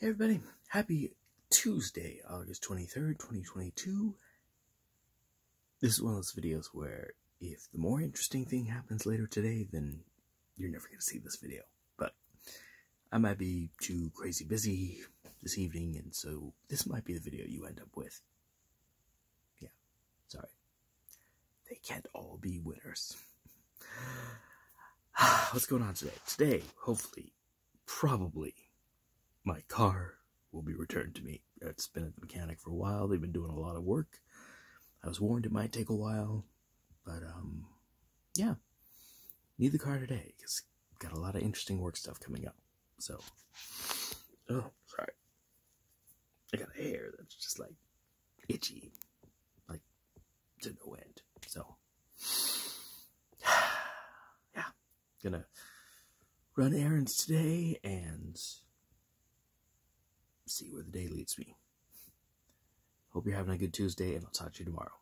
Hey everybody, happy Tuesday, August 23rd, 2022. This is one of those videos where if the more interesting thing happens later today, then you're never going to see this video. But I might be too crazy busy this evening, and so this might be the video you end up with. Yeah, sorry. They can't all be winners. What's going on today? Today, hopefully, probably, my car will be returned to me. It's been at the mechanic for a while. They've been doing a lot of work. I was warned it might take a while, but um, yeah, need the car today because got a lot of interesting work stuff coming up. So, oh, sorry, I got a hair that's just like itchy, like to no end. So, yeah, gonna run errands today and see where the day leads me. Hope you're having a good Tuesday, and I'll talk to you tomorrow.